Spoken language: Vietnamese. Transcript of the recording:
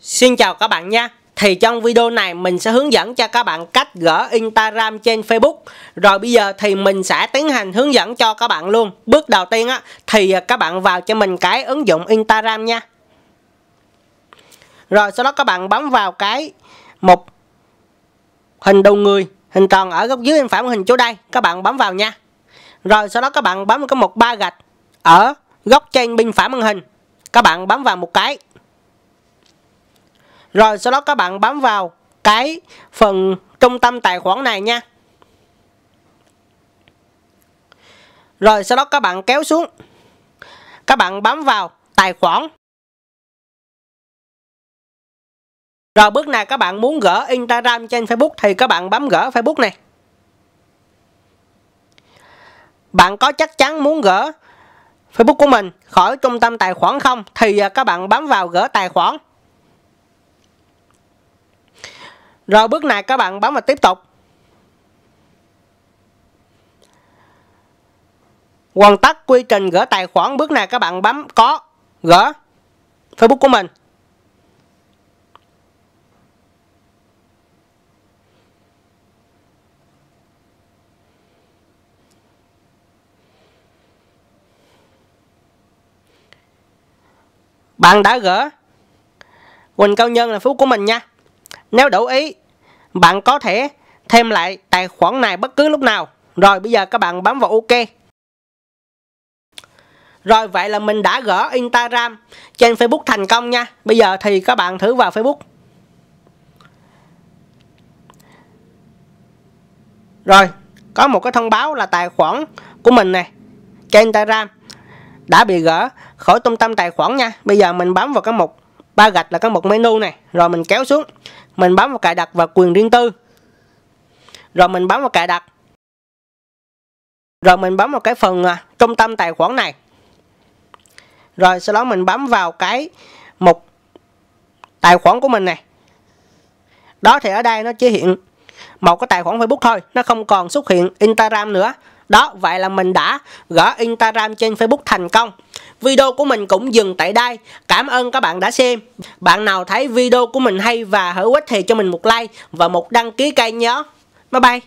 Xin chào các bạn nha. Thì trong video này mình sẽ hướng dẫn cho các bạn cách gỡ Instagram trên Facebook. Rồi bây giờ thì mình sẽ tiến hành hướng dẫn cho các bạn luôn. Bước đầu tiên á, thì các bạn vào cho mình cái ứng dụng Instagram nha. Rồi sau đó các bạn bấm vào cái một hình đầu người, hình tròn ở góc dưới bên phải hình chỗ đây. Các bạn bấm vào nha. Rồi sau đó các bạn bấm cái một ba gạch ở góc trên bên phải màn hình. Các bạn bấm vào một cái rồi sau đó các bạn bấm vào cái phần trung tâm tài khoản này nha. Rồi sau đó các bạn kéo xuống. Các bạn bấm vào tài khoản. Rồi bước này các bạn muốn gỡ Instagram trên Facebook thì các bạn bấm gỡ Facebook này. Bạn có chắc chắn muốn gỡ Facebook của mình khỏi trung tâm tài khoản không thì à, các bạn bấm vào gỡ tài khoản. Rồi bước này các bạn bấm vào tiếp tục. Hoàn tất quy trình gỡ tài khoản, bước này các bạn bấm có, gỡ Facebook của mình. Bạn đã gỡ Quỳnh Cao Nhân là phú của mình nha. Nếu đủ ý bạn có thể thêm lại tài khoản này bất cứ lúc nào. Rồi bây giờ các bạn bấm vào OK. Rồi vậy là mình đã gỡ Instagram trên Facebook thành công nha. Bây giờ thì các bạn thử vào Facebook. Rồi, có một cái thông báo là tài khoản của mình này trên Instagram đã bị gỡ khỏi trung tâm tài khoản nha. Bây giờ mình bấm vào cái mục ba gạch là cái mục menu này, rồi mình kéo xuống. Mình bấm vào cài đặt và quyền riêng tư. Rồi mình bấm vào cài đặt. Rồi mình bấm vào cái phần à, trung tâm tài khoản này. Rồi sau đó mình bấm vào cái mục tài khoản của mình này. Đó thì ở đây nó chỉ hiện một cái tài khoản Facebook thôi nó không còn xuất hiện Instagram nữa. Đó vậy là mình đã gỡ Instagram trên Facebook thành công. Video của mình cũng dừng tại đây. Cảm ơn các bạn đã xem. Bạn nào thấy video của mình hay và hữu ích thì cho mình một like và một đăng ký kênh nhé. Bye bye.